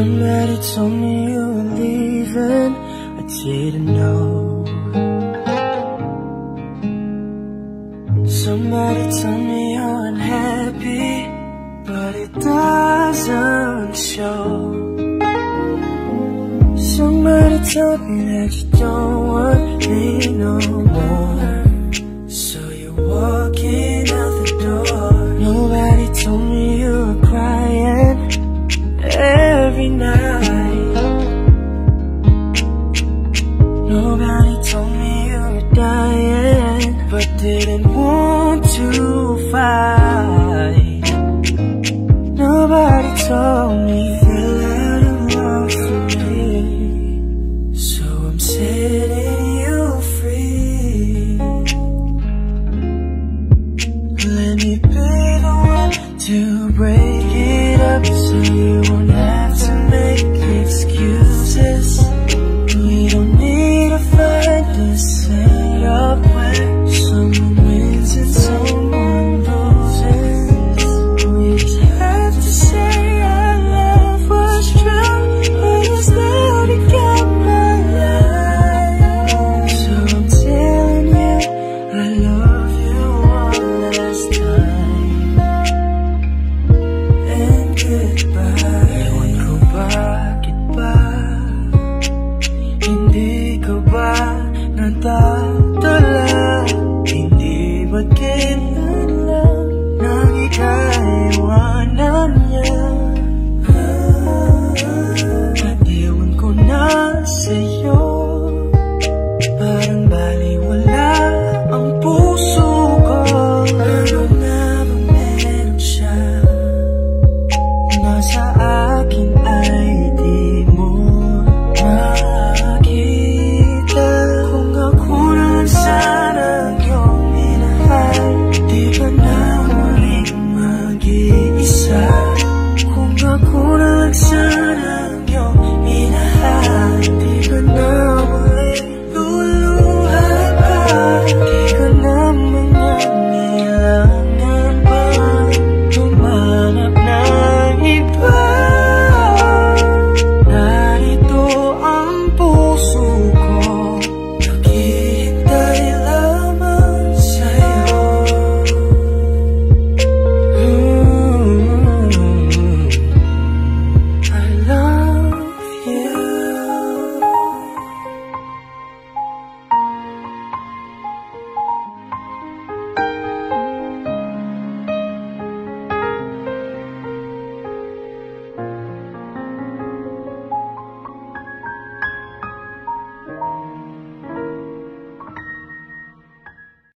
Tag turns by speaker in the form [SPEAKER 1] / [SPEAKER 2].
[SPEAKER 1] somebody told me you were leaving. I didn't know. Somebody told me you're unhappy But it doesn't show. Somebody told me that you don't want me no more. So you're walking out the door. didn't want to fight. nagtatala Hindi ba't kailan lang nang ika'y wala?